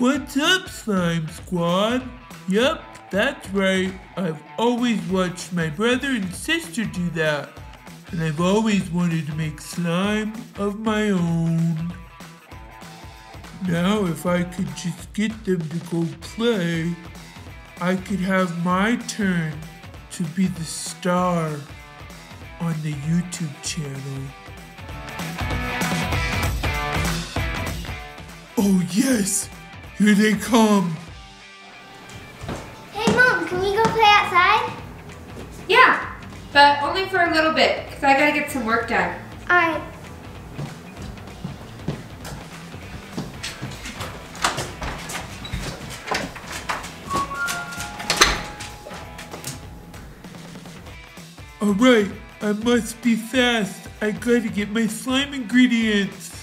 What's up, Slime Squad? Yep, that's right. I've always watched my brother and sister do that. And I've always wanted to make slime of my own. Now, if I could just get them to go play, I could have my turn to be the star on the YouTube channel. Oh yes, here they come. Hey mom, can we go play outside? Yeah, but only for a little bit, because I gotta get some work done. Alright. Alright, I must be fast. I gotta get my slime ingredients.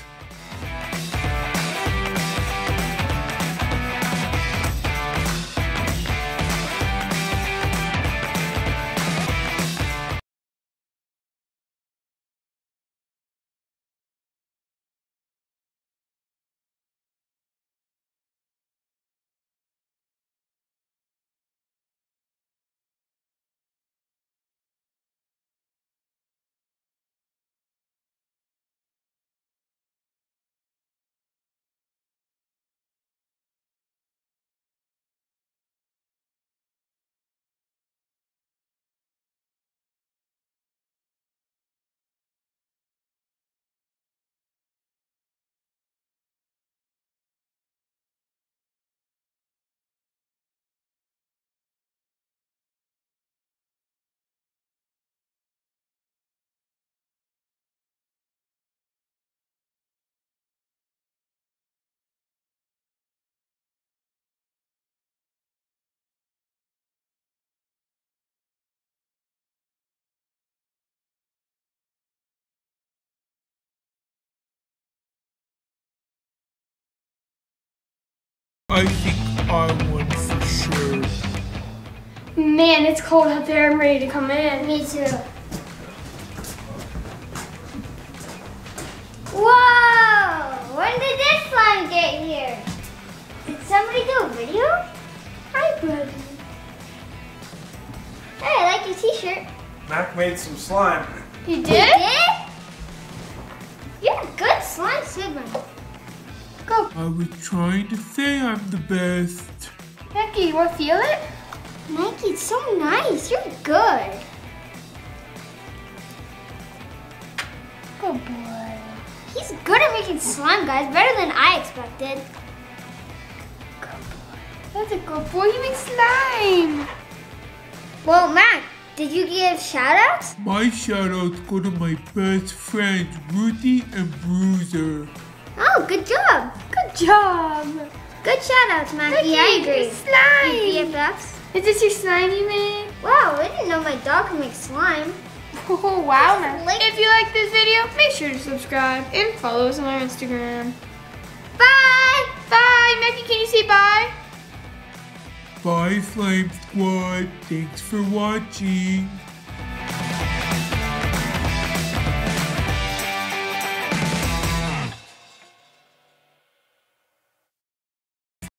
I think I won for sure. Man, it's cold out there. I'm ready to come in. Me too. Whoa! When did this slime get here? Did somebody do a video? Hi, buddy. Hey, I like your t-shirt. Mack made some slime. You You did? did? You're a good slime swimmer. Go. I was trying to say I'm the best. Becky, you want to feel it? Nike, it's so nice. You're good. Good boy. He's good at making slime, guys. Better than I expected. Good boy. That's a good boy. You make slime. Well, Mack, did you give shout outs? My shout outs go to my best friends, Ruthie and Bruiser. Oh, good job. Good job. Good shout outs, Mackie. I Becky, agree. your slime. BFFs. Is this your slime you made? Wow, I didn't know my dog could make slime. Oh, wow. man. If you like this video, make sure to subscribe and follow us on our Instagram. Bye! Bye. Becky, can you say bye? Bye, Slime Squad. Thanks for watching.